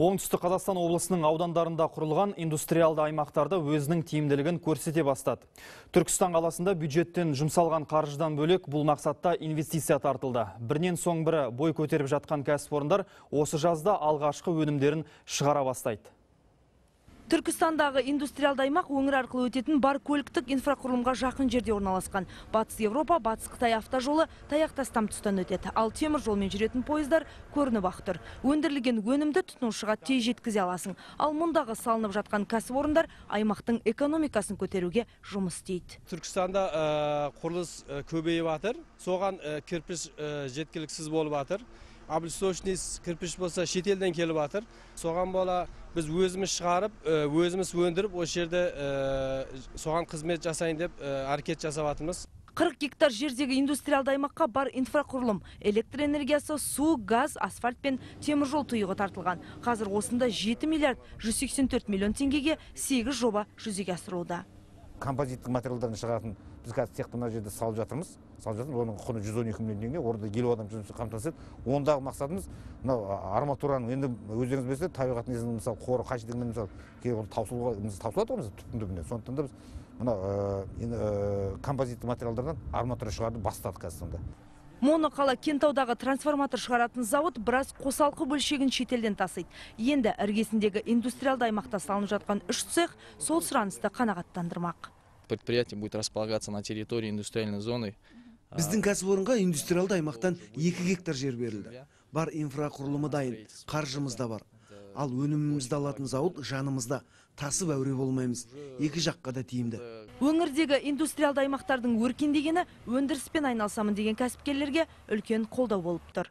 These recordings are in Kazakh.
Оңтүстік Қазақстан облысының аудандарында құрылған индустриалды аймақтарда өзінің тиімділігін көрсете бастады. Түркістан қаласында бюджеттен жұмсалған қаржыдан бөлек бұл мақсатта инвестиция тартылды. Бірінен соң бірі бой көтеріп жатқан кәсіпорындар осы жазда алғашқы өнімдерін шығара бастайды. Түркістандағы индустриалды аймақ өңір арқылы өтетін бар көліктік инфрақұрылымға жақын жерде орналасқан. Батыс Европа, Батыс Қытай автожолы таяқтастам тұстан өтеді. Ал темір жолмен жүретін пойыздар көрініп ақ тұр. Өндірілген өнімді тұтынушыға тез жеткізе аласың. Ал мұндағы салынып жатқан кәсіпорындар аймақтың экономикасын көтеруге жұмыс істейді. Түркістанда ә, құрылыс ә, көбейіп жатыр. Соған ә, кірпіш жеткіліксіз болып жатыр. Облисточный кірпіш болса шетелден келіп жатыр соған бола біз өзіміз шығарып өзіміз өндіріп осы жерде соған қызмет жасайын деп әрекет жасап жатырмыз 40 гектар жердегі индустриалды аймаққа бар инфрақұрылым электр энергиясы су газ асфальт пен теміржол тұйығы тартылған. Қазір осында 7 миллиард 184 миллион теңгеге 8 жоба жүзеге асырылуда. Композиттік материалдардан шығаратын біз қазір цехты мына жерде салып жатырмыз. Салып жатырмыз. Оның құны жүз он екі миллион теңге. Орында елу адам жұмыспен қамтамасыз етеді ондағы мақсатымыз мынау арматураның енді өздеріңіз білесіздер табиғат негізінде мысалы қоры қажеттігімен мысалы кейбір таусылуға таусылады ғой түптің түбіне сондықтан да біз мына композитті материалдардан арматура шығаруды бастадық қазір сонда. Моноқала кентаудағы трансформатор шығаратын зауыт біраз қосалқы бөлшегін шетелден тасиды. Енді іргесіндегі индустриалды аймақта салынып жатқан үш цех сол сұранысты қанағаттандырмақ. Предприятие будет располагаться на территории индустриальной зоны. Біздің кәсіпорынға индустриалды аймақтан екі гектар жер берілді. Бар инфрақұрылымы дайын қаржымыз да бар. Ал өнімімізді алатын зауыт жанымызда. Тасып әуре болмаймыз. Екі жаққа да тиімді. Өңірдегі индустриалды аймақтардың өркендегені өндіріспен айналысамын деген кәсіпкерлерге үлкен қолдау болып тұр.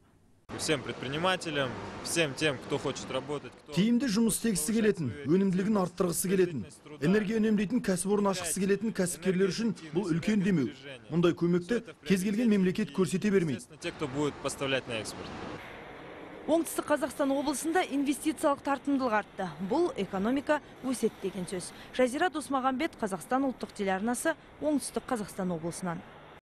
Всем предпринимателям всем тем кто хочет работать тиімді жұмыс істегісі келетін өнімділігін арттырғысы келетін энергия үнемдейтін кәсіпорын ашқысы келетін кәсіпкерлер үшін бұл үлкен демеу. мұндай көмекті кез келген мемлекет көрсете бермейді. те кто будет поставлять на экспорт. Оңтүстік қазақстан облысында инвестициялық тартымдылық артты. Бұл экономика өсет деген сөз. Жазира досмағамбет қазақстан ұлттық телеарнасы оңтүстік қазақстан облысынан.